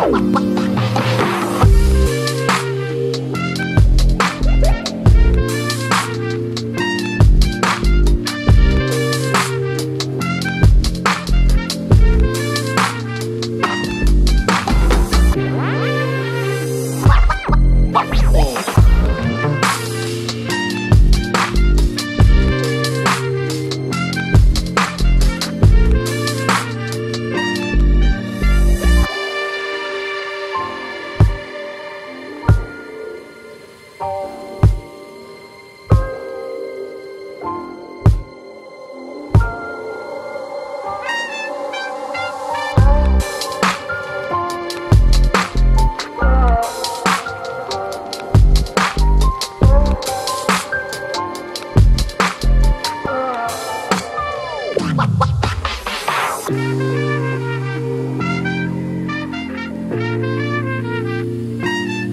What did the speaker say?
Bye. What?